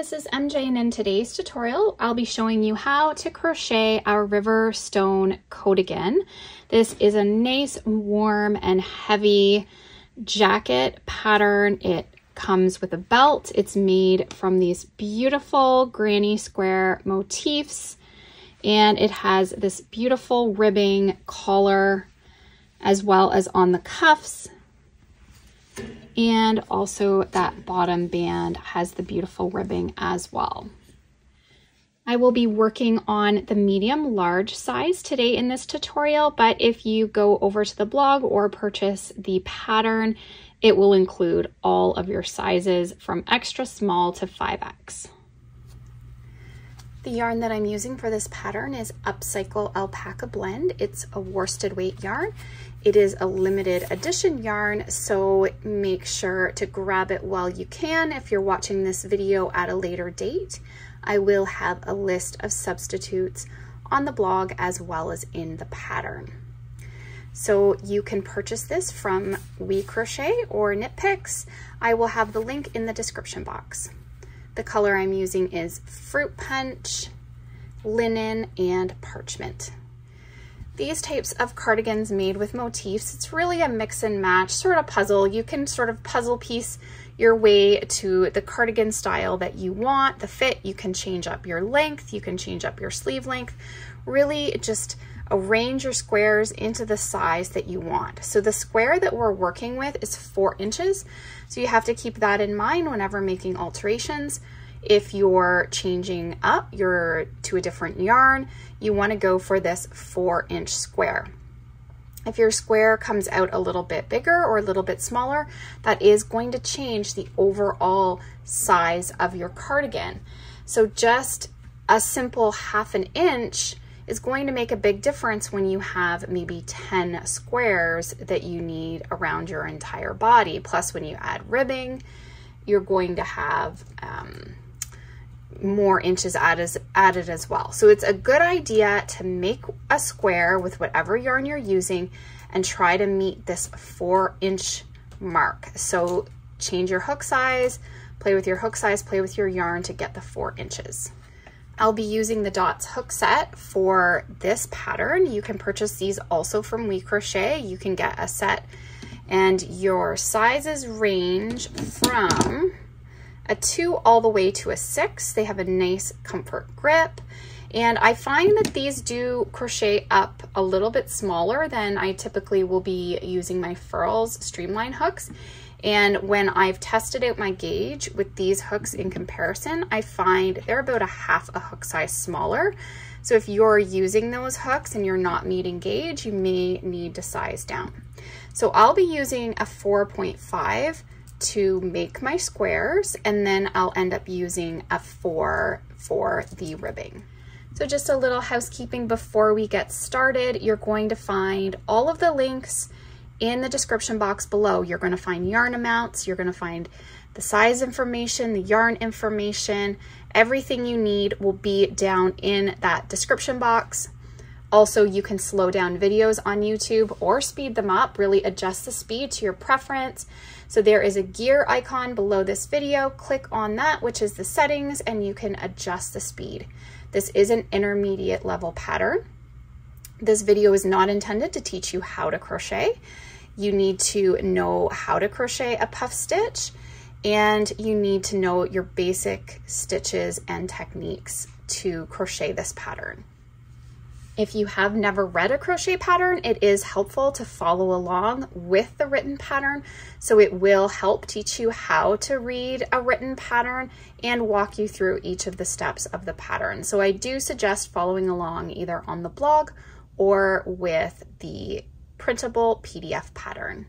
This is MJ and in today's tutorial, I'll be showing you how to crochet our River Stone Coatigan. This is a nice, warm, and heavy jacket pattern. It comes with a belt. It's made from these beautiful granny square motifs, and it has this beautiful ribbing collar as well as on the cuffs and also that bottom band has the beautiful ribbing as well. I will be working on the medium large size today in this tutorial, but if you go over to the blog or purchase the pattern, it will include all of your sizes from extra small to 5X. The yarn that I'm using for this pattern is Upcycle Alpaca Blend. It's a worsted weight yarn. It is a limited edition yarn, so make sure to grab it while you can. If you're watching this video at a later date, I will have a list of substitutes on the blog as well as in the pattern. So you can purchase this from We Crochet or Knit Picks. I will have the link in the description box. The color I'm using is Fruit Punch, Linen, and Parchment. These types of cardigans made with motifs, it's really a mix and match sort of puzzle. You can sort of puzzle piece your way to the cardigan style that you want, the fit. You can change up your length, you can change up your sleeve length. Really just arrange your squares into the size that you want. So the square that we're working with is four inches. So you have to keep that in mind whenever making alterations. If you're changing up your to a different yarn, you wanna go for this four inch square. If your square comes out a little bit bigger or a little bit smaller, that is going to change the overall size of your cardigan. So just a simple half an inch is going to make a big difference when you have maybe 10 squares that you need around your entire body. Plus when you add ribbing, you're going to have um, more inches added, added as well. So it's a good idea to make a square with whatever yarn you're using and try to meet this four inch mark. So change your hook size, play with your hook size, play with your yarn to get the four inches. I'll be using the Dots hook set for this pattern. You can purchase these also from We Crochet. You can get a set and your sizes range from a two all the way to a six. They have a nice comfort grip. And I find that these do crochet up a little bit smaller than I typically will be using my Furls Streamline hooks. And when I've tested out my gauge with these hooks in comparison, I find they're about a half a hook size smaller. So if you're using those hooks and you're not meeting gauge, you may need to size down. So I'll be using a 4.5 to make my squares, and then I'll end up using a four for the ribbing. So just a little housekeeping before we get started, you're going to find all of the links in the description box below, you're gonna find yarn amounts, you're gonna find the size information, the yarn information, everything you need will be down in that description box. Also, you can slow down videos on YouTube or speed them up, really adjust the speed to your preference. So there is a gear icon below this video. Click on that, which is the settings, and you can adjust the speed. This is an intermediate level pattern. This video is not intended to teach you how to crochet. You need to know how to crochet a puff stitch and you need to know your basic stitches and techniques to crochet this pattern. If you have never read a crochet pattern, it is helpful to follow along with the written pattern. So it will help teach you how to read a written pattern and walk you through each of the steps of the pattern. So I do suggest following along either on the blog or with the printable PDF pattern.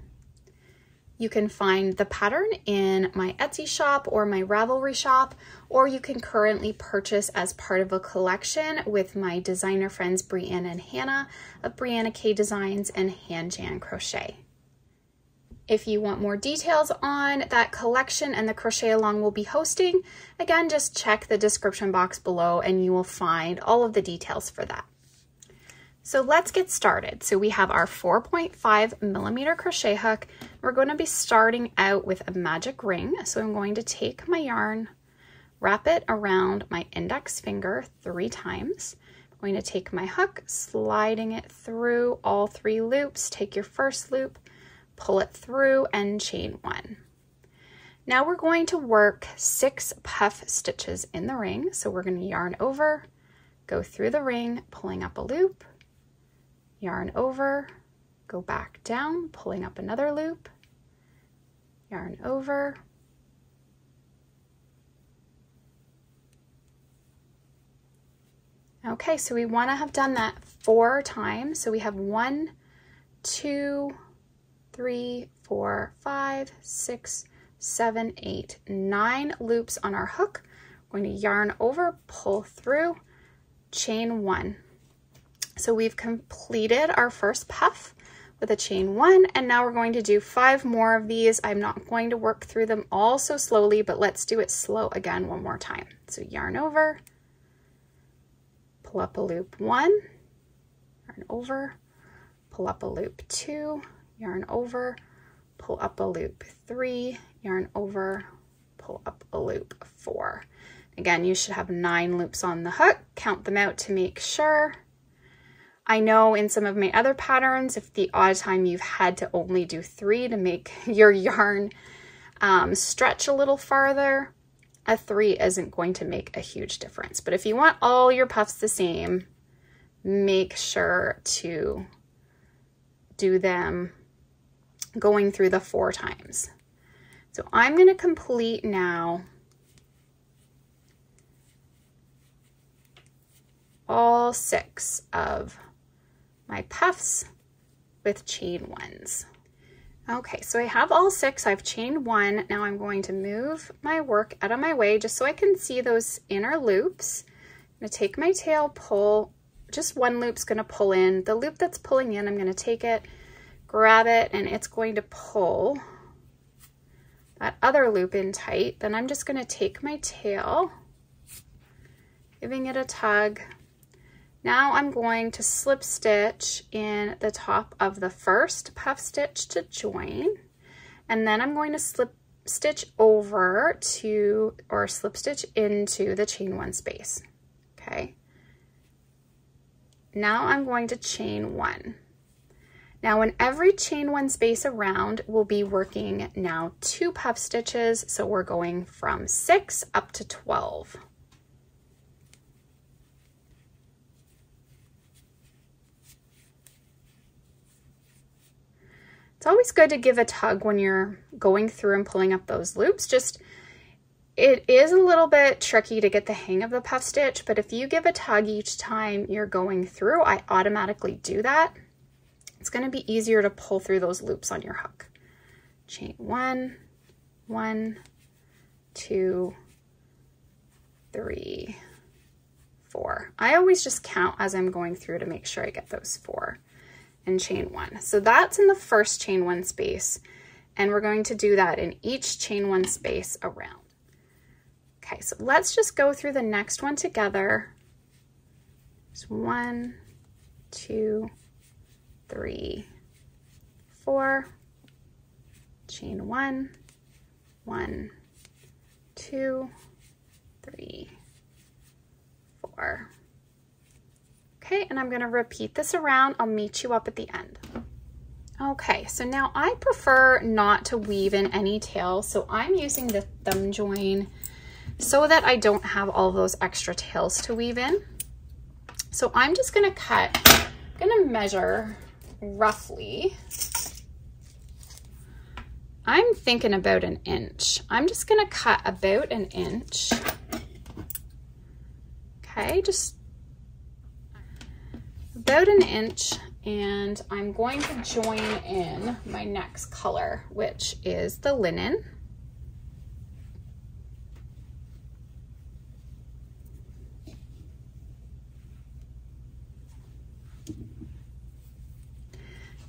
You can find the pattern in my Etsy shop or my Ravelry shop, or you can currently purchase as part of a collection with my designer friends Brianna and Hannah of Brianna K Designs and Hanjan Crochet. If you want more details on that collection and the crochet along we'll be hosting, again, just check the description box below and you will find all of the details for that. So let's get started. So we have our 4.5 millimeter crochet hook. We're going to be starting out with a magic ring. So I'm going to take my yarn, wrap it around my index finger three times. I'm going to take my hook, sliding it through all three loops, take your first loop, pull it through and chain one. Now we're going to work six puff stitches in the ring. So we're going to yarn over, go through the ring, pulling up a loop, yarn over, go back down, pulling up another loop, yarn over, Okay, so we want to have done that four times. So we have one, two, three, four, five, six, seven, eight, nine loops on our hook. We're going to yarn over, pull through, chain one. So we've completed our first puff with a chain one, and now we're going to do five more of these. I'm not going to work through them all so slowly, but let's do it slow again one more time. So yarn over, pull up a loop one, yarn over, pull up a loop two, yarn over, pull up a loop three, yarn over, pull up a loop four. Again, you should have nine loops on the hook. Count them out to make sure. I know in some of my other patterns, if the odd time you've had to only do three to make your yarn um, stretch a little farther, a three isn't going to make a huge difference. But if you want all your puffs the same, make sure to do them going through the four times. So I'm going to complete now all six of my puffs with chain ones. Okay, so I have all six. I've chained one. Now I'm going to move my work out of my way just so I can see those inner loops. I'm going to take my tail, pull, just one loop's going to pull in. The loop that's pulling in, I'm going to take it, grab it, and it's going to pull that other loop in tight. Then I'm just going to take my tail, giving it a tug, now I'm going to slip stitch in the top of the first puff stitch to join, and then I'm going to slip stitch over to, or slip stitch into the chain one space, okay? Now I'm going to chain one. Now in every chain one space around, we'll be working now two puff stitches, so we're going from six up to 12. It's always good to give a tug when you're going through and pulling up those loops. Just, it is a little bit tricky to get the hang of the puff stitch, but if you give a tug each time you're going through, I automatically do that. It's gonna be easier to pull through those loops on your hook. Chain one, one, two, three, four. I always just count as I'm going through to make sure I get those four and chain one. So that's in the first chain one space. And we're going to do that in each chain one space around. Okay, so let's just go through the next one together. There's one, two, three, four, chain one, one, two, three, four, Okay, and I'm gonna repeat this around. I'll meet you up at the end. Okay, so now I prefer not to weave in any tails, so I'm using the thumb join so that I don't have all those extra tails to weave in. So I'm just gonna cut, I'm gonna measure roughly, I'm thinking about an inch. I'm just gonna cut about an inch. Okay, just about an inch and I'm going to join in my next color, which is the linen.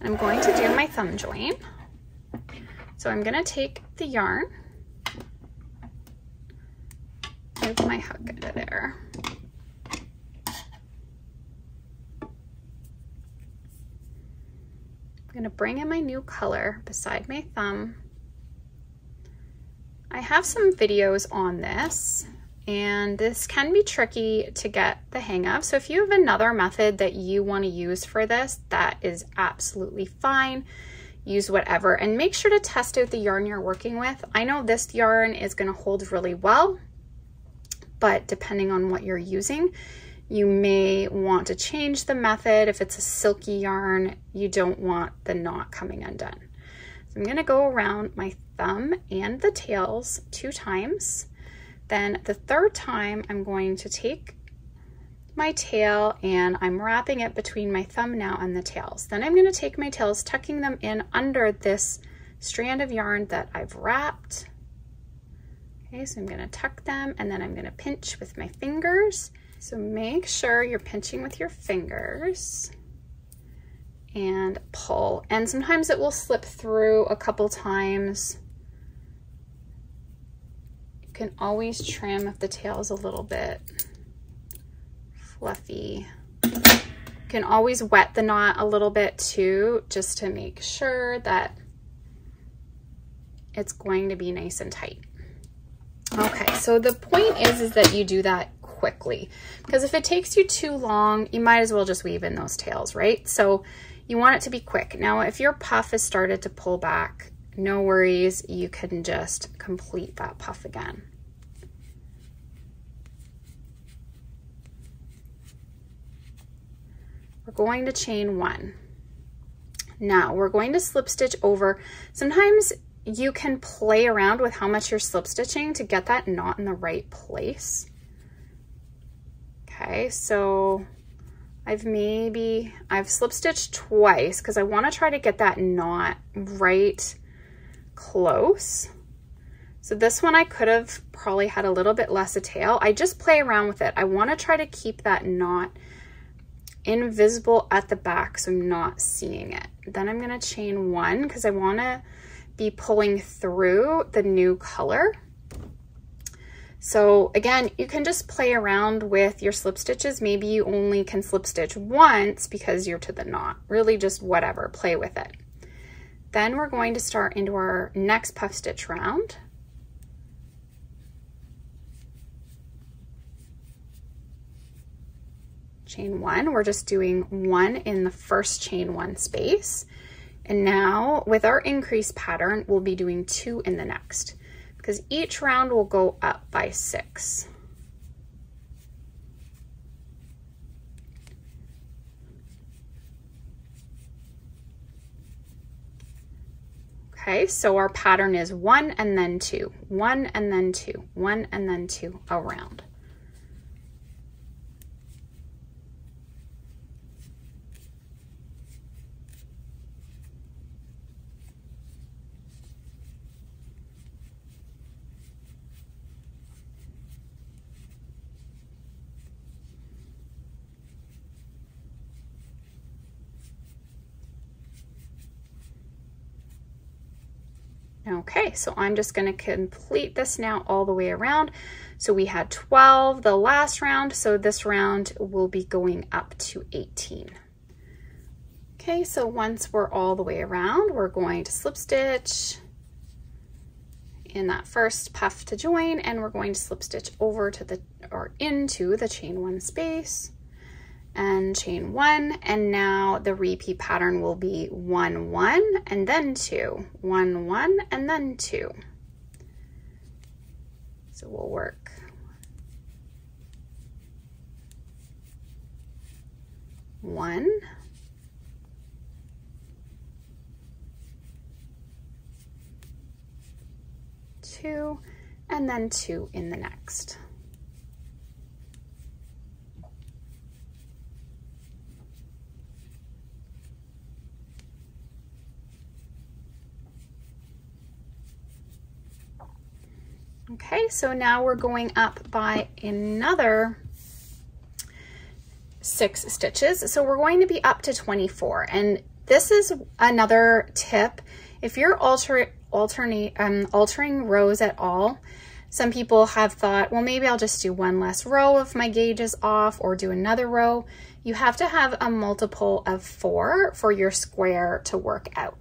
I'm going to do my thumb join. So I'm going to take the yarn, move my hook out of there. I'm to bring in my new color beside my thumb. I have some videos on this and this can be tricky to get the hang of. So if you have another method that you want to use for this, that is absolutely fine. Use whatever and make sure to test out the yarn you're working with. I know this yarn is going to hold really well, but depending on what you're using, you may want to change the method. If it's a silky yarn, you don't want the knot coming undone. So I'm going to go around my thumb and the tails two times then the third time, I'm going to take my tail and I'm wrapping it between my thumb now and the tails. Then I'm gonna take my tails, tucking them in under this strand of yarn that I've wrapped. Okay, so I'm gonna tuck them and then I'm gonna pinch with my fingers. So make sure you're pinching with your fingers and pull. And sometimes it will slip through a couple times You can always trim if the tail is a little bit fluffy. You can always wet the knot a little bit too, just to make sure that it's going to be nice and tight. Okay, so the point is, is that you do that quickly because if it takes you too long, you might as well just weave in those tails, right? So you want it to be quick. Now, if your puff has started to pull back, no worries, you can just complete that puff again. We're going to chain one. Now we're going to slip stitch over. Sometimes you can play around with how much you're slip stitching to get that knot in the right place. Okay, so I've maybe, I've slip stitched twice because I want to try to get that knot right close. So this one I could have probably had a little bit less a tail. I just play around with it. I want to try to keep that knot invisible at the back so I'm not seeing it. Then I'm going to chain one because I want to be pulling through the new color. So again, you can just play around with your slip stitches. Maybe you only can slip stitch once because you're to the knot. Really just whatever, play with it. Then we're going to start into our next puff stitch round. Chain one, we're just doing one in the first chain one space. And now with our increase pattern, we'll be doing two in the next because each round will go up by six. Okay, so our pattern is one and then two, one and then two, one and then two around. Okay, so I'm just gonna complete this now all the way around. So we had 12 the last round, so this round will be going up to 18. Okay, so once we're all the way around, we're going to slip stitch in that first puff to join, and we're going to slip stitch over to the, or into the chain one space and chain one and now the repeat pattern will be one one and then two. One one and then two. So we'll work. One. Two and then two in the next Okay, so now we're going up by another six stitches. So we're going to be up to 24. And this is another tip. If you're alter, alternate, um, altering rows at all, some people have thought, well, maybe I'll just do one less row if my gauge is off or do another row. You have to have a multiple of four for your square to work out.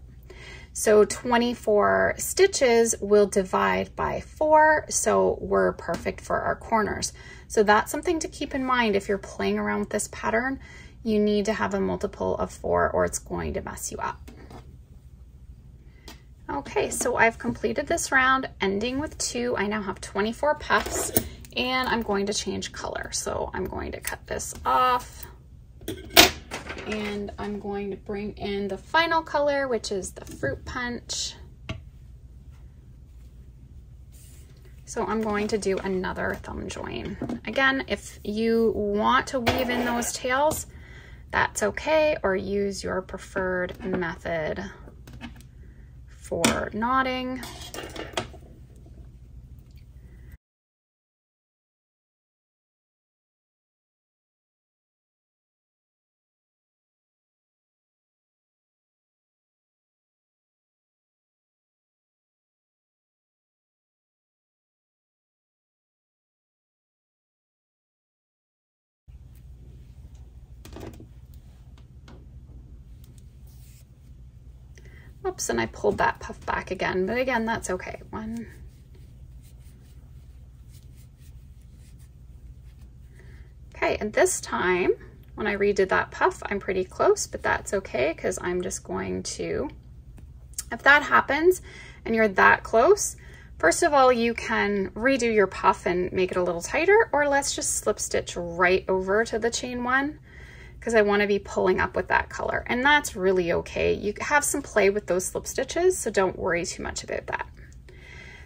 So 24 stitches will divide by four, so we're perfect for our corners. So that's something to keep in mind if you're playing around with this pattern. You need to have a multiple of four or it's going to mess you up. Okay, so I've completed this round, ending with two. I now have 24 puffs and I'm going to change color. So I'm going to cut this off and I'm going to bring in the final color, which is the Fruit Punch. So I'm going to do another thumb join. Again, if you want to weave in those tails, that's okay, or use your preferred method for knotting. And I pulled that puff back again, but again, that's okay. One, Okay, and this time, when I redid that puff, I'm pretty close, but that's okay because I'm just going to, if that happens and you're that close, first of all, you can redo your puff and make it a little tighter, or let's just slip stitch right over to the chain one because I want to be pulling up with that color. And that's really okay. You have some play with those slip stitches, so don't worry too much about that.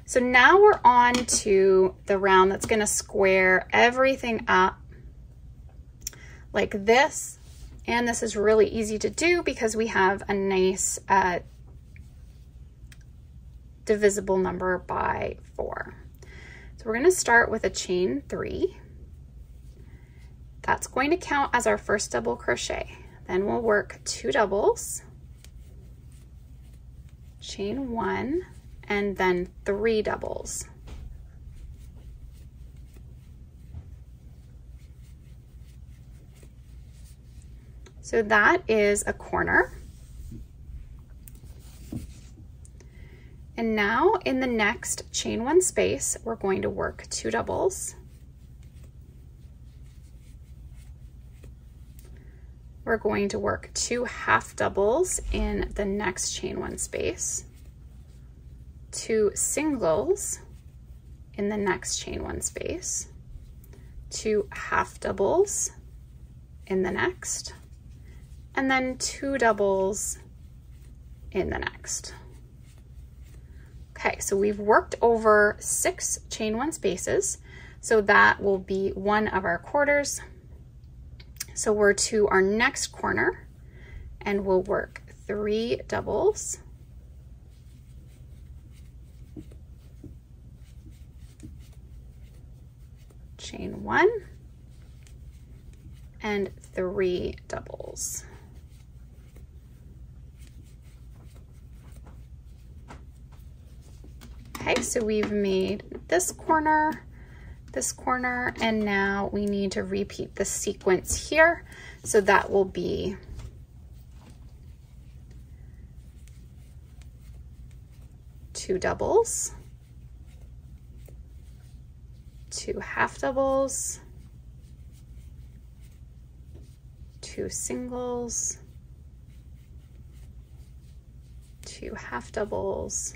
So now we're on to the round that's going to square everything up like this. And this is really easy to do because we have a nice uh, divisible number by four. So we're going to start with a chain three. That's going to count as our first double crochet. Then we'll work two doubles, chain one, and then three doubles. So that is a corner. And now in the next chain one space, we're going to work two doubles, we're going to work two half doubles in the next chain one space, two singles in the next chain one space, two half doubles in the next, and then two doubles in the next. Okay, so we've worked over six chain one spaces. So that will be one of our quarters. So we're to our next corner and we'll work three doubles. Chain one and three doubles. Okay, so we've made this corner, this corner, and now we need to repeat the sequence here. So that will be two doubles, two half doubles, two singles, two half doubles,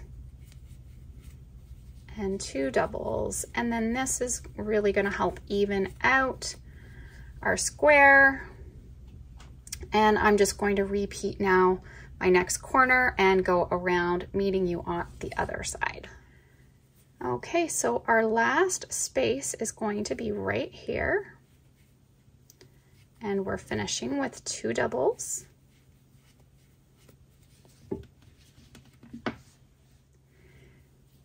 and two doubles. And then this is really gonna help even out our square. And I'm just going to repeat now my next corner and go around meeting you on the other side. Okay, so our last space is going to be right here. And we're finishing with two doubles.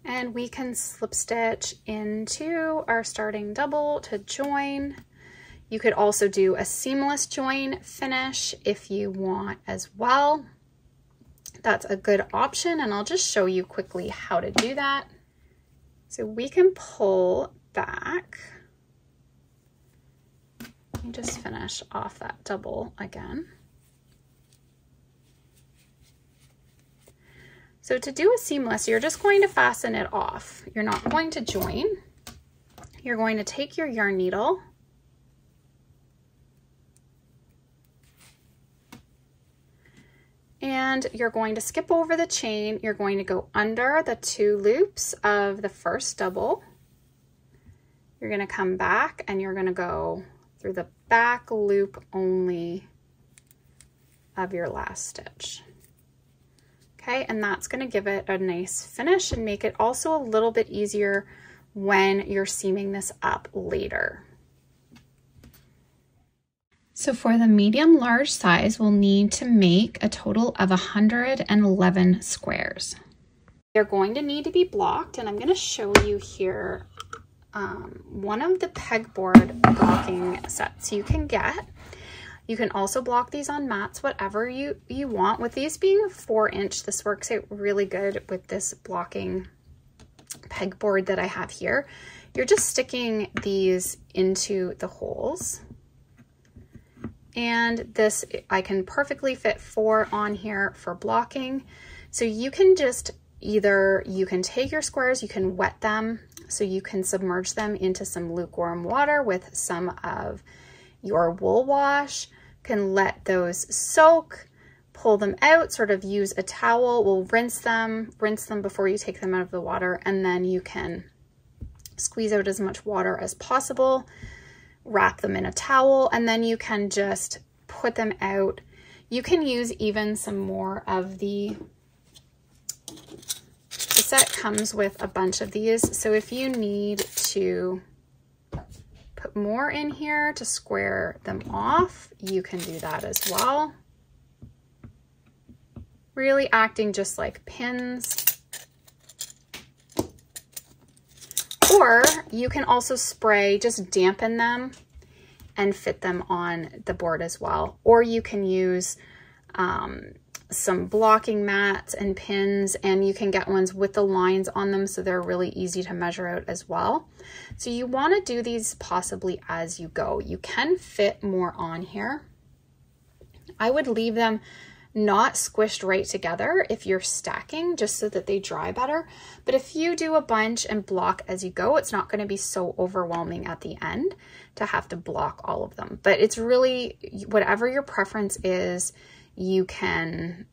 And we can slip stitch into our starting double to join. You could also do a seamless join finish if you want as well. That's a good option and I'll just show you quickly how to do that. So we can pull back. Let me just finish off that double again. So to do a seamless, you're just going to fasten it off. You're not going to join. You're going to take your yarn needle and you're going to skip over the chain. You're going to go under the two loops of the first double. You're gonna come back and you're gonna go through the back loop only of your last stitch. Okay, and that's gonna give it a nice finish and make it also a little bit easier when you're seaming this up later. So for the medium large size, we'll need to make a total of 111 squares. They're going to need to be blocked and I'm gonna show you here um, one of the pegboard blocking sets you can get. You can also block these on mats, whatever you, you want. With these being four inch, this works out really good with this blocking pegboard that I have here. You're just sticking these into the holes. And this, I can perfectly fit four on here for blocking. So you can just either, you can take your squares, you can wet them so you can submerge them into some lukewarm water with some of your wool wash, can let those soak, pull them out, sort of use a towel, we'll rinse them, rinse them before you take them out of the water, and then you can squeeze out as much water as possible, wrap them in a towel, and then you can just put them out. You can use even some more of the the set comes with a bunch of these. So if you need to put more in here to square them off, you can do that as well. Really acting just like pins. Or you can also spray, just dampen them and fit them on the board as well. Or you can use um, some blocking mats and pins and you can get ones with the lines on them so they're really easy to measure out as well. So you want to do these possibly as you go. You can fit more on here. I would leave them not squished right together if you're stacking just so that they dry better. But if you do a bunch and block as you go, it's not going to be so overwhelming at the end to have to block all of them. But it's really whatever your preference is, you can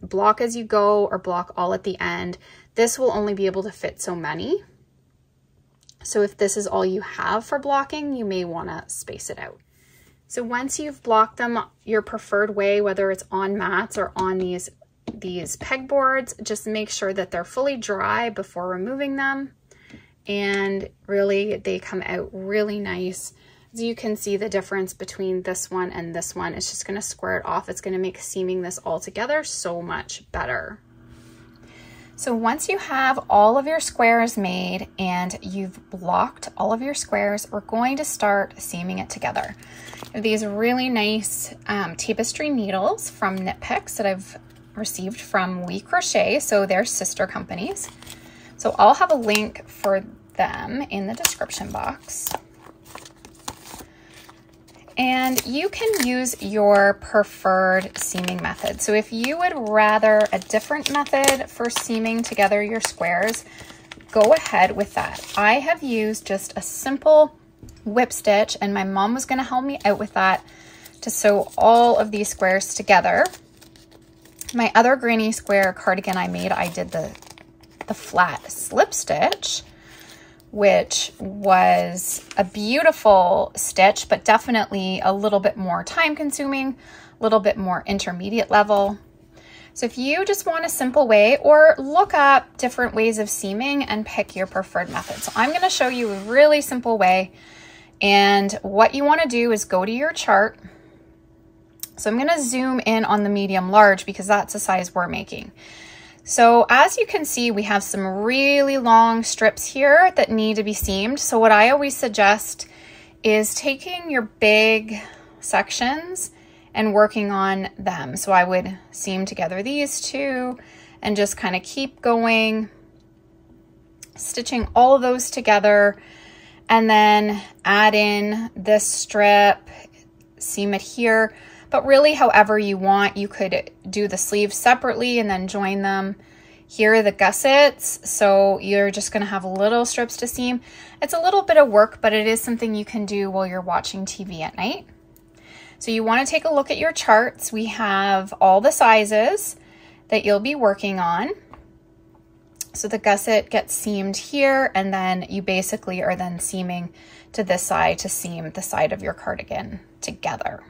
block as you go or block all at the end. This will only be able to fit so many. So if this is all you have for blocking, you may want to space it out. So once you've blocked them your preferred way, whether it's on mats or on these, these pegboards, just make sure that they're fully dry before removing them. And really, they come out really nice you can see the difference between this one and this one. It's just gonna square it off. It's gonna make seaming this all together so much better. So once you have all of your squares made and you've blocked all of your squares, we're going to start seaming it together. These really nice um, tapestry needles from Knit Picks that I've received from We Crochet, so they're sister companies. So I'll have a link for them in the description box. And you can use your preferred seaming method. So if you would rather a different method for seaming together your squares, go ahead with that. I have used just a simple whip stitch and my mom was gonna help me out with that to sew all of these squares together. My other granny square cardigan I made, I did the, the flat slip stitch which was a beautiful stitch, but definitely a little bit more time consuming, a little bit more intermediate level. So if you just want a simple way or look up different ways of seaming and pick your preferred method. So I'm gonna show you a really simple way. And what you wanna do is go to your chart. So I'm gonna zoom in on the medium large because that's the size we're making. So as you can see, we have some really long strips here that need to be seamed. So what I always suggest is taking your big sections and working on them. So I would seam together these two and just kind of keep going, stitching all of those together and then add in this strip, seam it here. But really however you want. You could do the sleeves separately and then join them. Here are the gussets, so you're just gonna have little strips to seam. It's a little bit of work, but it is something you can do while you're watching TV at night. So you wanna take a look at your charts. We have all the sizes that you'll be working on. So the gusset gets seamed here and then you basically are then seaming to this side to seam the side of your cardigan together.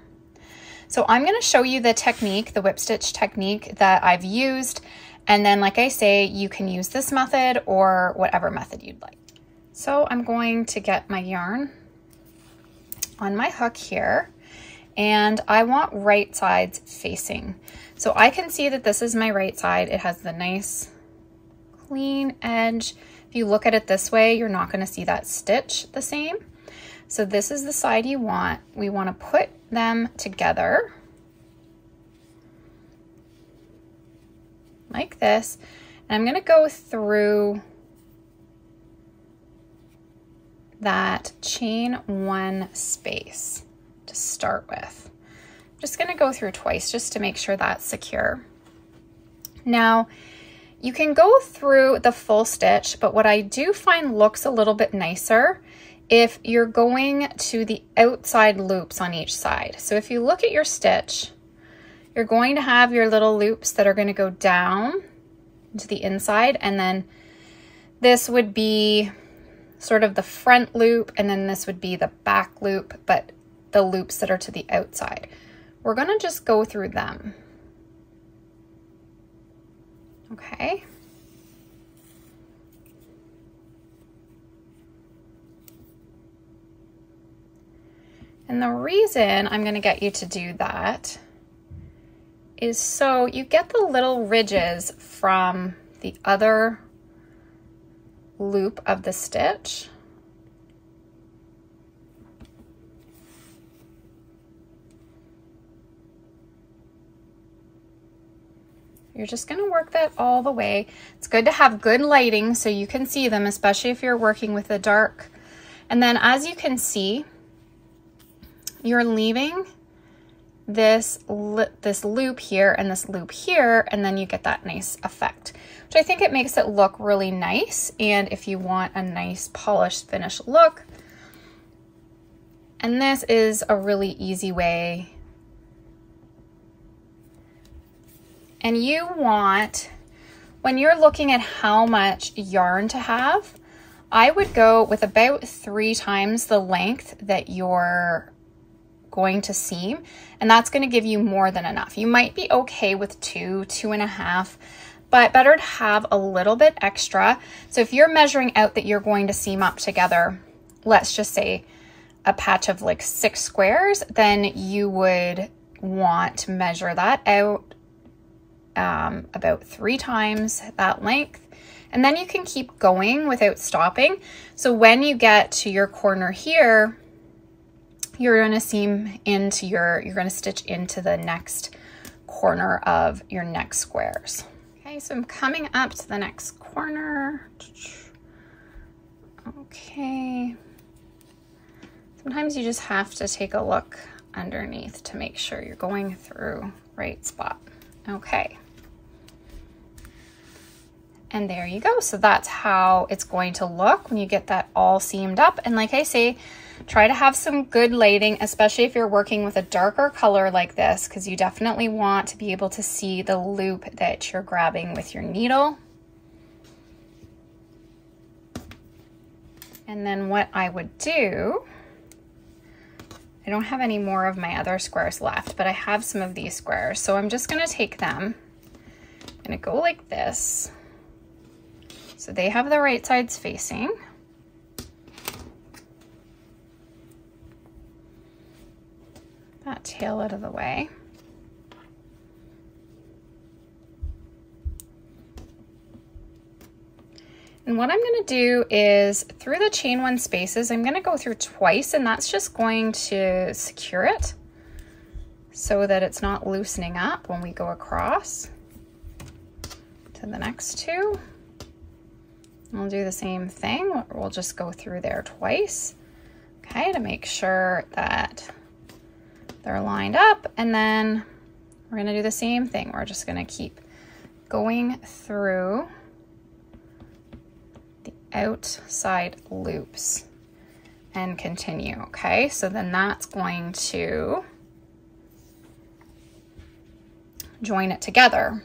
So I'm gonna show you the technique, the whip stitch technique that I've used. And then like I say, you can use this method or whatever method you'd like. So I'm going to get my yarn on my hook here and I want right sides facing. So I can see that this is my right side. It has the nice clean edge. If you look at it this way, you're not gonna see that stitch the same. So this is the side you want. We wanna put them together like this. And I'm gonna go through that chain one space to start with. I'm just gonna go through twice just to make sure that's secure. Now, you can go through the full stitch, but what I do find looks a little bit nicer if you're going to the outside loops on each side. So if you look at your stitch, you're going to have your little loops that are going to go down to the inside and then this would be sort of the front loop and then this would be the back loop, but the loops that are to the outside. We're going to just go through them. Okay. And the reason I'm going to get you to do that is so you get the little ridges from the other loop of the stitch You're just gonna work that all the way. It's good to have good lighting so you can see them, especially if you're working with the dark. And then as you can see, you're leaving this, this loop here and this loop here, and then you get that nice effect, which I think it makes it look really nice. And if you want a nice polished finished look, and this is a really easy way and you want, when you're looking at how much yarn to have, I would go with about three times the length that you're going to seam, and that's gonna give you more than enough. You might be okay with two, two and a half, but better to have a little bit extra. So if you're measuring out that you're going to seam up together, let's just say a patch of like six squares, then you would want to measure that out um, about three times that length. And then you can keep going without stopping. So when you get to your corner here, you're gonna seam into your, you're gonna stitch into the next corner of your next squares. Okay, so I'm coming up to the next corner. Okay. Sometimes you just have to take a look underneath to make sure you're going through right spot. Okay. And there you go. So that's how it's going to look when you get that all seamed up. And like I say, try to have some good lighting, especially if you're working with a darker color like this, because you definitely want to be able to see the loop that you're grabbing with your needle. And then what I would do, I don't have any more of my other squares left, but I have some of these squares. So I'm just gonna take them, I'm gonna go like this, so they have the right sides facing. Tail out of the way. And what I'm gonna do is through the chain one spaces, I'm gonna go through twice and that's just going to secure it so that it's not loosening up when we go across to the next two. We'll do the same thing. We'll just go through there twice, okay, to make sure that they're lined up and then we're gonna do the same thing. We're just gonna keep going through the outside loops and continue, okay? So then that's going to join it together.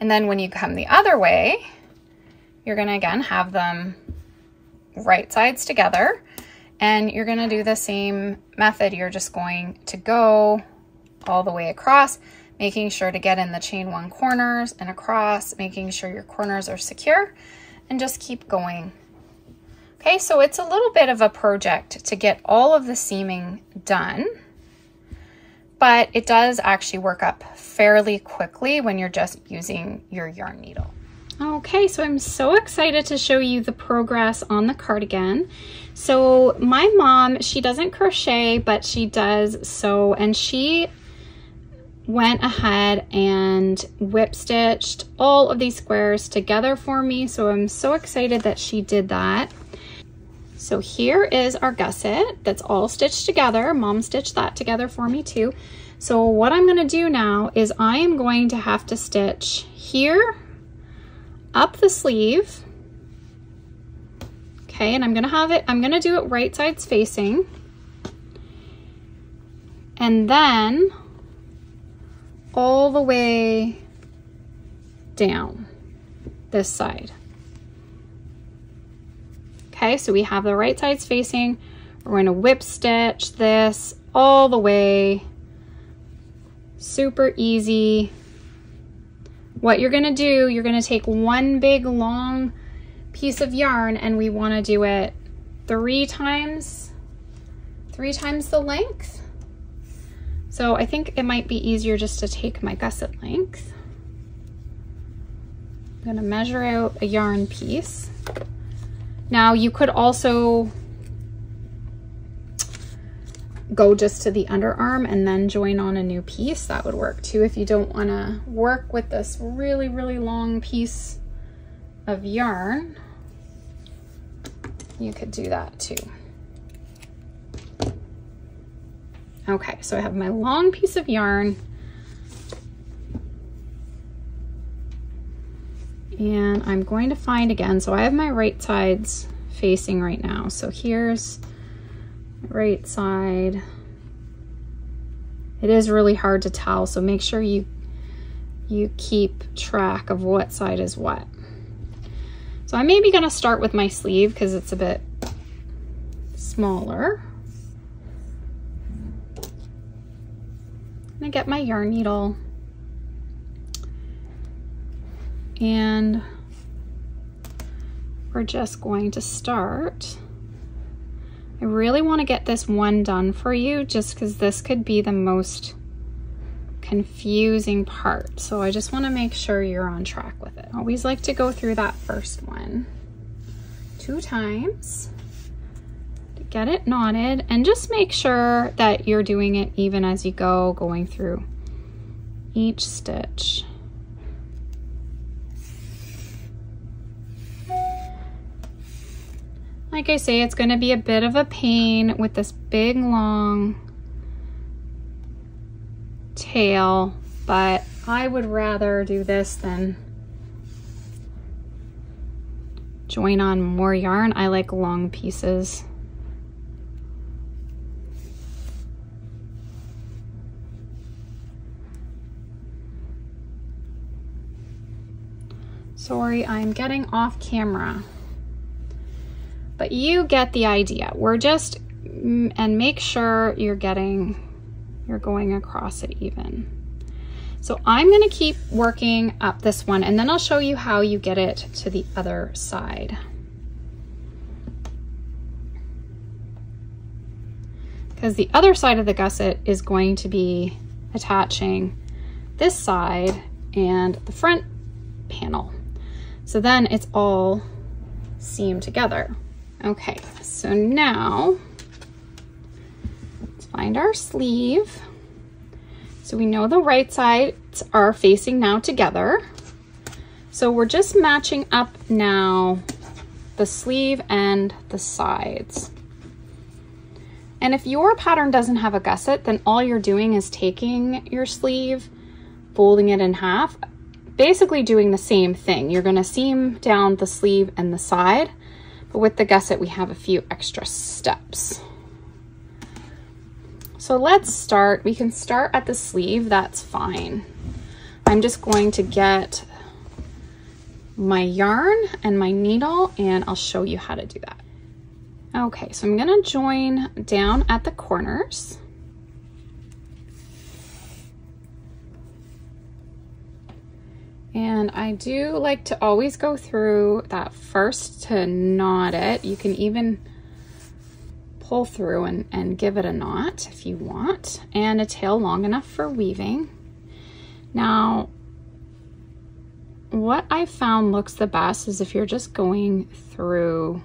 And then when you come the other way, you're gonna again have them right sides together and you're gonna do the same method. You're just going to go all the way across, making sure to get in the chain one corners and across, making sure your corners are secure and just keep going. Okay, so it's a little bit of a project to get all of the seaming done, but it does actually work up fairly quickly when you're just using your yarn needle. Okay, so I'm so excited to show you the progress on the cardigan. So my mom, she doesn't crochet, but she does sew, and she went ahead and whip stitched all of these squares together for me. So I'm so excited that she did that. So here is our gusset that's all stitched together. Mom stitched that together for me too. So what I'm gonna do now is I am going to have to stitch here up the sleeve. Okay, and I'm gonna have it, I'm gonna do it right sides facing. And then all the way down this side. Okay, so we have the right sides facing. We're to whip stitch this all the way. Super easy. What you're to do, you're to take one big long piece of yarn and we want to do it three times, three times the length. So I think it might be easier just to take my gusset length. I'm gonna measure out a yarn piece. Now you could also go just to the underarm and then join on a new piece. That would work too if you don't wanna work with this really, really long piece of yarn. You could do that too. Okay, so I have my long piece of yarn. And I'm going to find again, so I have my right sides facing right now. So here's right side. It is really hard to tell, so make sure you you keep track of what side is what. So I'm maybe gonna start with my sleeve because it's a bit smaller. gonna get my yarn needle and we're just going to start. I really want to get this one done for you just because this could be the most confusing part. So I just want to make sure you're on track with it. Always like to go through that first one two times to get it knotted and just make sure that you're doing it even as you go, going through each stitch. Like I say, it's gonna be a bit of a pain with this big long tail, but I would rather do this than join on more yarn. I like long pieces. Sorry, I'm getting off camera. But you get the idea. We're just, mm, and make sure you're getting, you're going across it even. So I'm gonna keep working up this one and then I'll show you how you get it to the other side. Because the other side of the gusset is going to be attaching this side and the front panel. So then it's all seamed together. Okay, so now let's find our sleeve. So we know the right sides are facing now together. So we're just matching up now the sleeve and the sides. And if your pattern doesn't have a gusset, then all you're doing is taking your sleeve, folding it in half, basically doing the same thing. You're gonna seam down the sleeve and the side, but with the gusset, we have a few extra steps. So let's start, we can start at the sleeve, that's fine. I'm just going to get my yarn and my needle and I'll show you how to do that. Okay, so I'm gonna join down at the corners. And I do like to always go through that first to knot it. You can even pull through and, and give it a knot if you want and a tail long enough for weaving. Now, what I found looks the best is if you're just going through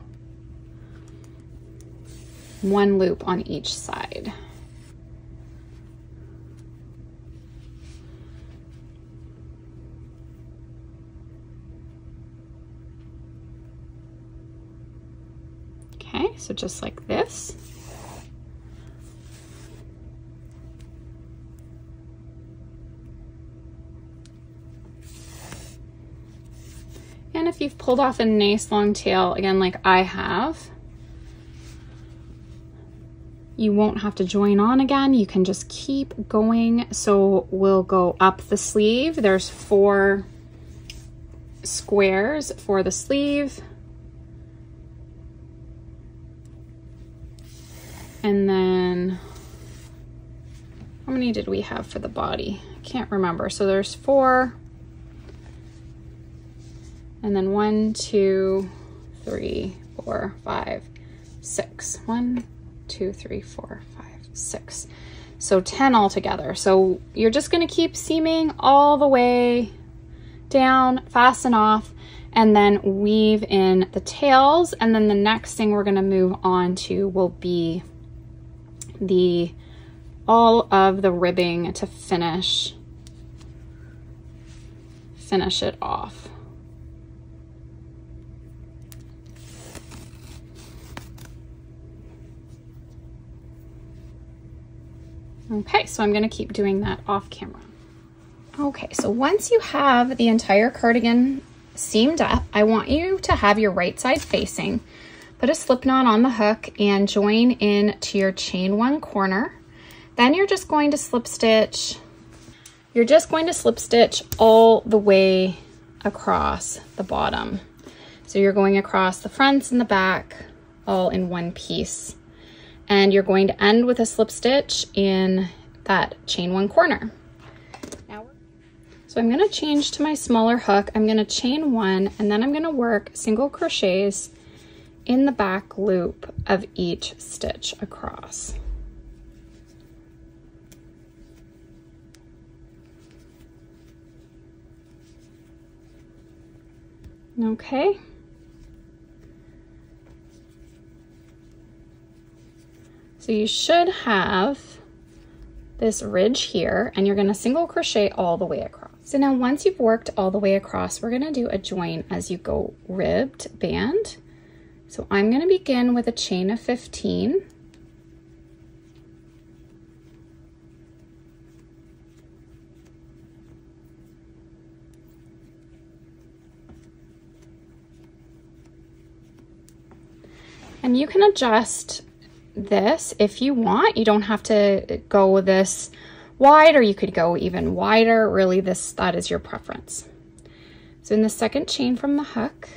one loop on each side. Okay, so just like this. And if you've pulled off a nice long tail, again, like I have, you won't have to join on again. You can just keep going. So we'll go up the sleeve. There's four squares for the sleeve. And then, how many did we have for the body? I can't remember. So there's four. And then one, two, three, four, five, six. One, two, three, four, five, six. So 10 altogether. So you're just gonna keep seaming all the way down, fasten off, and then weave in the tails. And then the next thing we're gonna move on to will be the all of the ribbing to finish finish it off. Okay, so I'm gonna keep doing that off camera. Okay, so once you have the entire cardigan seamed up, I want you to have your right side facing. Put a slip knot on the hook and join in to your chain one corner. Then you're just going to slip stitch. You're just going to slip stitch all the way across the bottom. So you're going across the fronts and the back all in one piece and you're going to end with a slip stitch in that chain one corner. So I'm gonna change to my smaller hook. I'm gonna chain one and then I'm gonna work single crochets in the back loop of each stitch across. Okay. So you should have this ridge here and you're gonna single crochet all the way across. So now once you've worked all the way across, we're gonna do a join as you go ribbed band. So I'm gonna begin with a chain of 15. And you can adjust this if you want. You don't have to go this wide or you could go even wider. Really, this that is your preference. So in the second chain from the hook,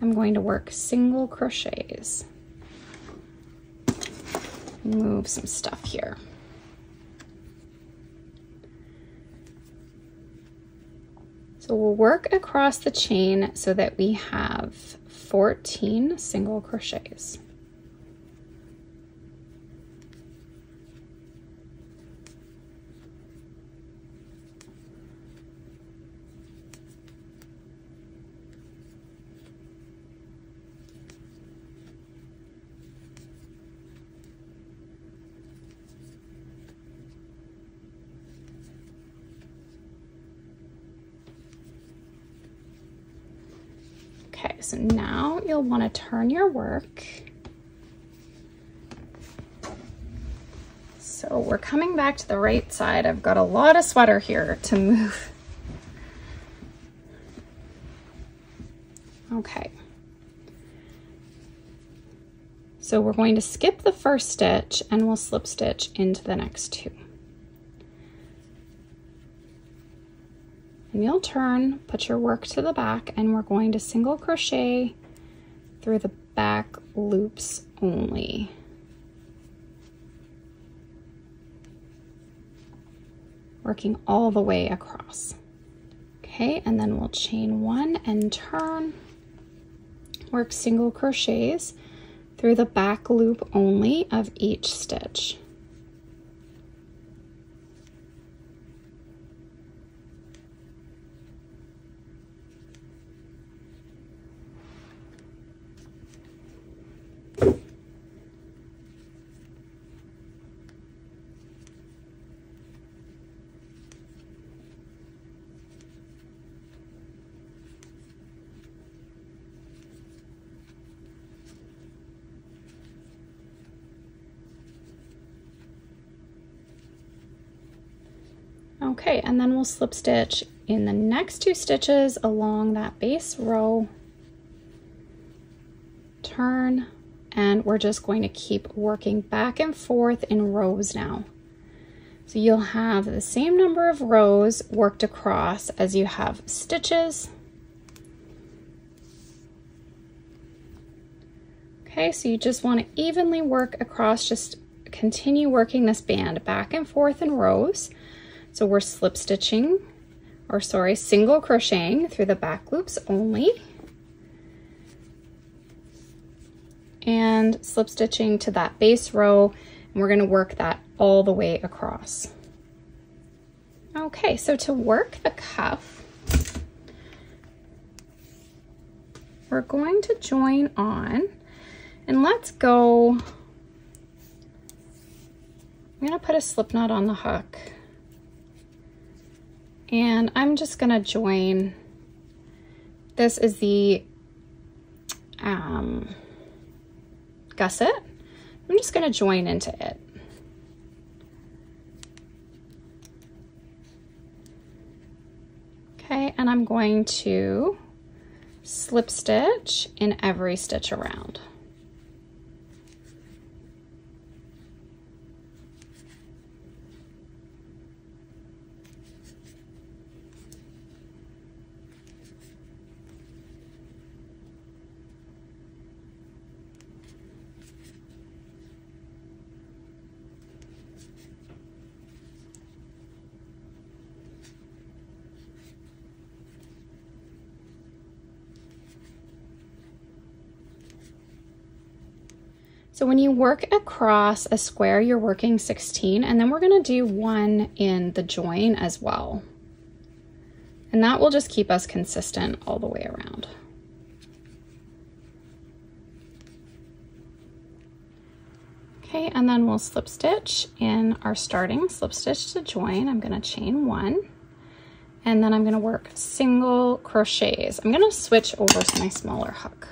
I'm going to work single crochets. Move some stuff here. So we'll work across the chain so that we have 14 single crochets. Okay, so now you'll want to turn your work So we're coming back to the right side. I've got a lot of sweater here to move. Okay. So we're going to skip the first stitch and we'll slip stitch into the next two. You'll turn, put your work to the back, and we're going to single crochet through the back loops only. Working all the way across. Okay, and then we'll chain one and turn, work single crochets through the back loop only of each stitch. Okay, and then we'll slip stitch in the next two stitches along that base row, turn, and we're just going to keep working back and forth in rows now. So you'll have the same number of rows worked across as you have stitches. Okay, so you just want to evenly work across, just continue working this band back and forth in rows. So we're slip stitching, or sorry, single crocheting through the back loops only. And slip stitching to that base row, and we're gonna work that all the way across. Okay, so to work the cuff, we're going to join on, and let's go, I'm gonna put a slip knot on the hook. And I'm just gonna join, this is the um, gusset. I'm just gonna join into it. Okay, and I'm going to slip stitch in every stitch around. So when you work across a square, you're working 16, and then we're gonna do one in the join as well. And that will just keep us consistent all the way around. Okay, and then we'll slip stitch in our starting slip stitch to join. I'm gonna chain one, and then I'm gonna work single crochets. I'm gonna switch over to my smaller hook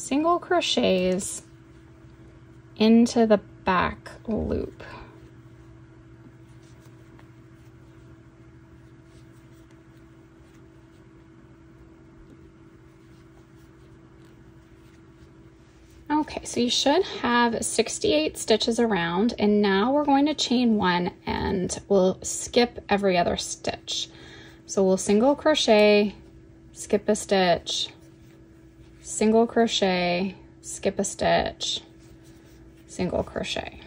single crochets into the back loop. Okay, so you should have 68 stitches around and now we're going to chain one and we'll skip every other stitch. So we'll single crochet, skip a stitch, single crochet, skip a stitch, single crochet.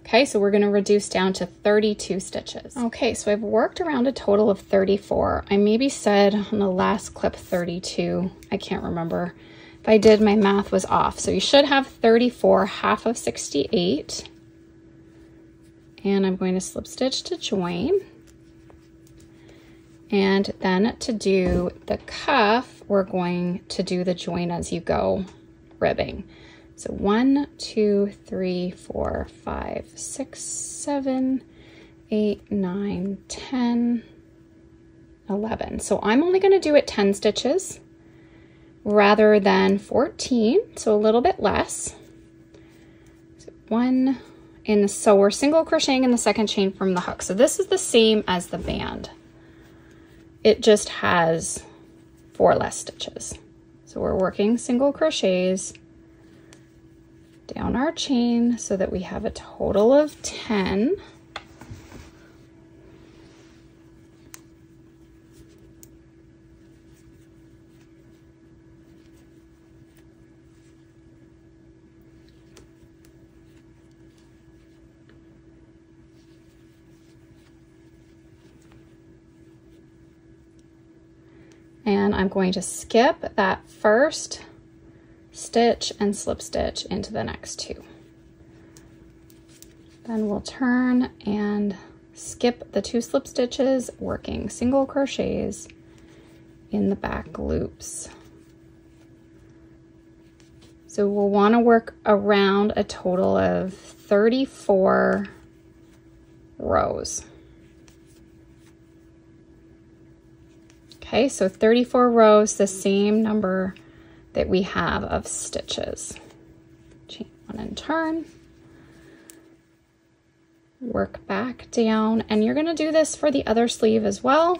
Okay, so we're gonna reduce down to 32 stitches. Okay, so I've worked around a total of 34. I maybe said on the last clip 32, I can't remember. If I did, my math was off. So you should have 34, half of 68. And I'm going to slip stitch to join. And then to do the cuff, we're going to do the join as you go ribbing. So one, two, three, four, five, six, seven, eight, nine, 10, 11. So I'm only gonna do it 10 stitches rather than 14, so a little bit less. So one in the, so we're single crocheting in the second chain from the hook. So this is the same as the band. It just has four less stitches. So we're working single crochets down our chain so that we have a total of 10. I'm going to skip that first stitch and slip stitch into the next two. Then we'll turn and skip the two slip stitches, working single crochets in the back loops. So we'll wanna work around a total of 34 rows. Okay, so 34 rows, the same number that we have of stitches. Chain one and turn. Work back down, and you're gonna do this for the other sleeve as well.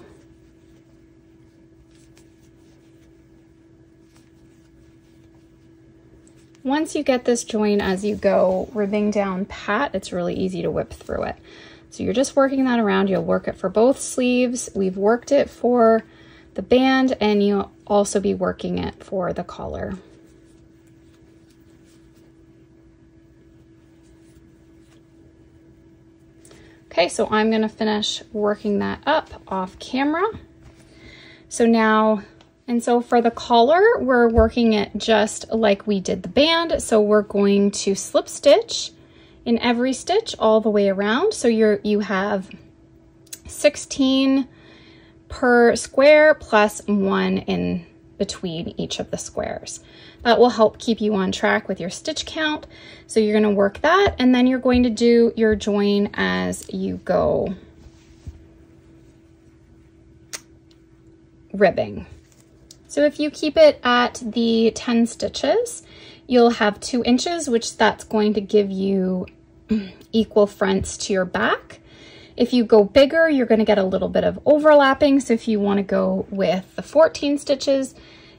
Once you get this join as you go ribbing down pat, it's really easy to whip through it. So you're just working that around. You'll work it for both sleeves. We've worked it for the band and you'll also be working it for the collar. Okay, so I'm gonna finish working that up off camera. So now, and so for the collar, we're working it just like we did the band. So we're going to slip stitch in every stitch all the way around. So you're, you have 16 per square plus one in between each of the squares. That will help keep you on track with your stitch count. So you're gonna work that and then you're going to do your join as you go ribbing. So if you keep it at the 10 stitches, you'll have two inches, which that's going to give you equal fronts to your back. If you go bigger, you're gonna get a little bit of overlapping. So if you wanna go with the 14 stitches,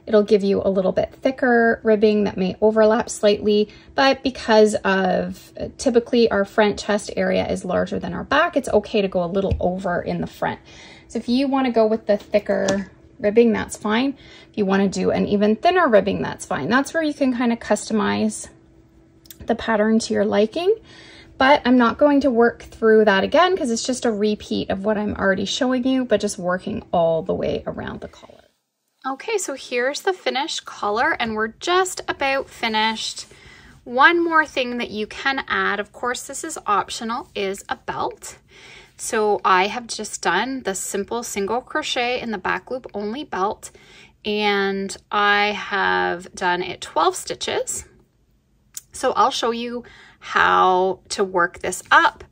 it'll give you a little bit thicker ribbing that may overlap slightly, but because of uh, typically our front chest area is larger than our back, it's okay to go a little over in the front. So if you wanna go with the thicker ribbing, that's fine. If you wanna do an even thinner ribbing, that's fine. That's where you can kind of customize the pattern to your liking but I'm not going to work through that again because it's just a repeat of what I'm already showing you, but just working all the way around the collar. Okay, so here's the finished collar and we're just about finished. One more thing that you can add, of course this is optional, is a belt. So I have just done the simple single crochet in the back loop only belt and I have done it 12 stitches. So I'll show you how to work this up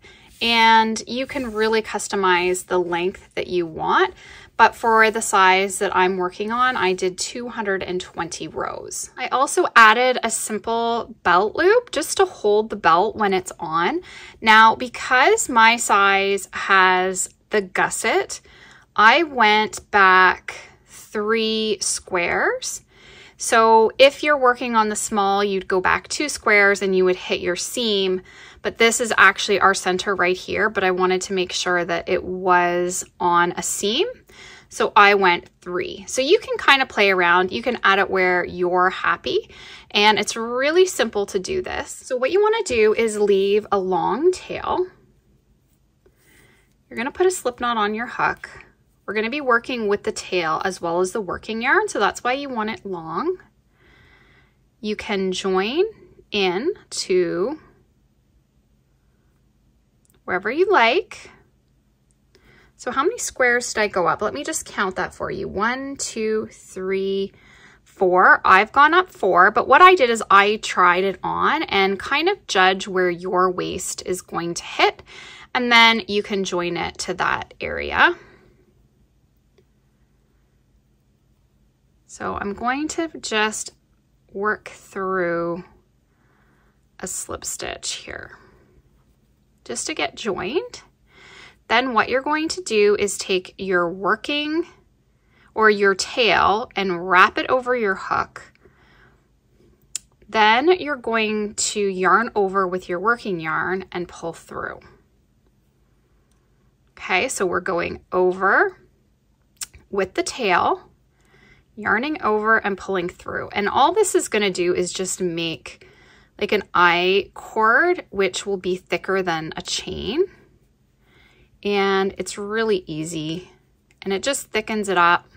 and you can really customize the length that you want. But for the size that I'm working on, I did 220 rows. I also added a simple belt loop just to hold the belt when it's on. Now, because my size has the gusset, I went back three squares so if you're working on the small, you'd go back two squares and you would hit your seam, but this is actually our center right here, but I wanted to make sure that it was on a seam. So I went three. So you can kind of play around. You can add it where you're happy. And it's really simple to do this. So what you want to do is leave a long tail. You're going to put a slip knot on your hook. We're going to be working with the tail as well as the working yarn, so that's why you want it long. You can join in to wherever you like. So how many squares did I go up? Let me just count that for you. One, two, three, four. I've gone up four, but what I did is I tried it on and kind of judge where your waist is going to hit, and then you can join it to that area. So I'm going to just work through a slip stitch here just to get joined. Then what you're going to do is take your working or your tail and wrap it over your hook. Then you're going to yarn over with your working yarn and pull through. Okay, so we're going over with the tail, yarning over and pulling through. And all this is gonna do is just make like an I cord, which will be thicker than a chain. And it's really easy and it just thickens it up.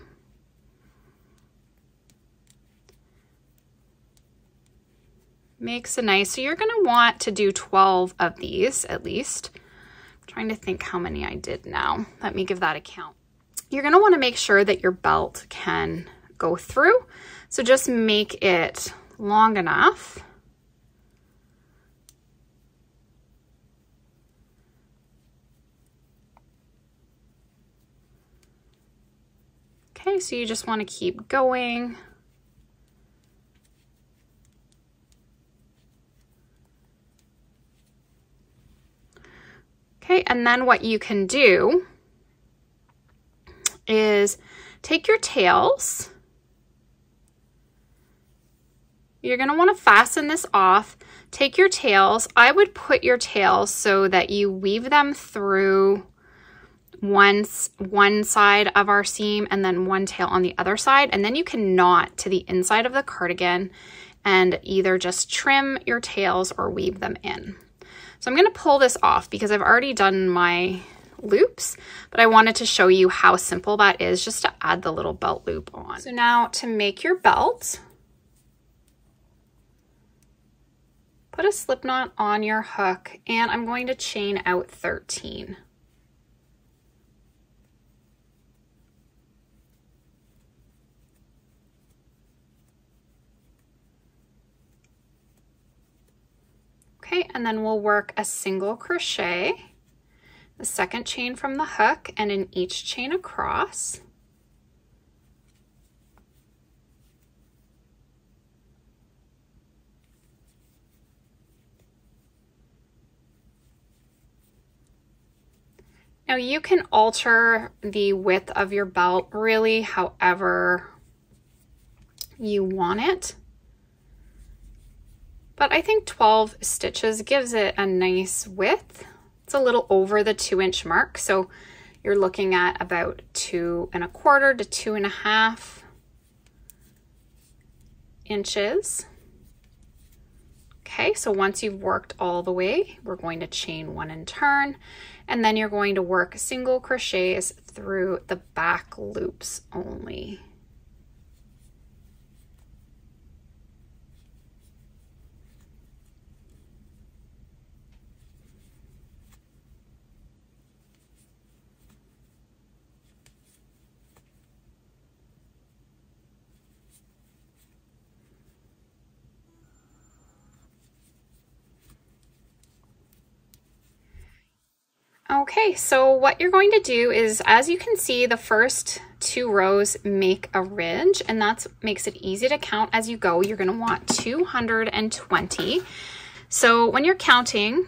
Makes a nice, so you're gonna want to do 12 of these at least. I'm trying to think how many I did now. Let me give that a count. You're gonna wanna make sure that your belt can go through. So just make it long enough Okay, so you just want to keep going. Okay, and then what you can do is take your tails. You're going to want to fasten this off. Take your tails. I would put your tails so that you weave them through once one side of our seam and then one tail on the other side. And then you can knot to the inside of the cardigan and either just trim your tails or weave them in. So I'm gonna pull this off because I've already done my loops, but I wanted to show you how simple that is just to add the little belt loop on. So now to make your belt, put a slip knot on your hook and I'm going to chain out 13. Okay, and then we'll work a single crochet, the second chain from the hook, and in each chain across. Now you can alter the width of your belt really however you want it. But I think 12 stitches gives it a nice width. It's a little over the two inch mark. So you're looking at about two and a quarter to two and a half inches. Okay, so once you've worked all the way, we're going to chain one and turn, and then you're going to work single crochets through the back loops only. Okay, so what you're going to do is, as you can see, the first two rows make a ridge, and that makes it easy to count as you go. You're gonna want 220. So when you're counting,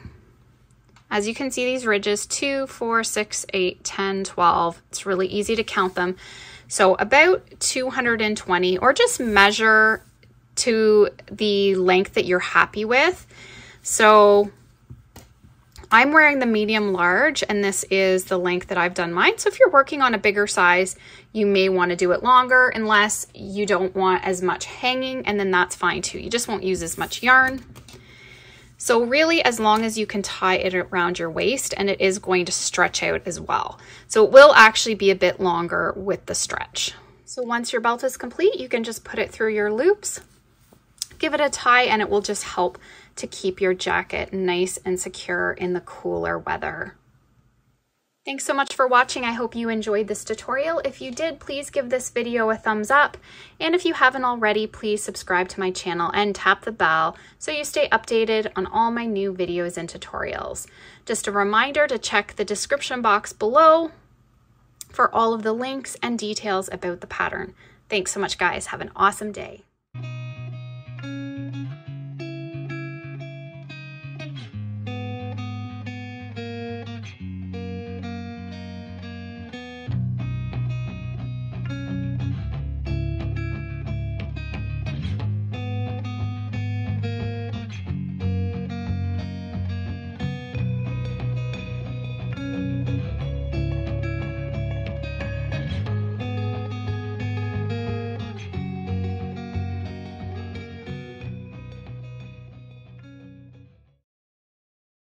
as you can see these ridges, 2, 4, 6, 8, 10, 12, it's really easy to count them. So about 220, or just measure to the length that you're happy with. So I'm wearing the medium large and this is the length that I've done mine. So if you're working on a bigger size, you may want to do it longer unless you don't want as much hanging and then that's fine too. You just won't use as much yarn. So really as long as you can tie it around your waist and it is going to stretch out as well. So it will actually be a bit longer with the stretch. So once your belt is complete, you can just put it through your loops, give it a tie and it will just help to keep your jacket nice and secure in the cooler weather. Thanks so much for watching. I hope you enjoyed this tutorial. If you did, please give this video a thumbs up. And if you haven't already, please subscribe to my channel and tap the bell so you stay updated on all my new videos and tutorials. Just a reminder to check the description box below for all of the links and details about the pattern. Thanks so much, guys. Have an awesome day.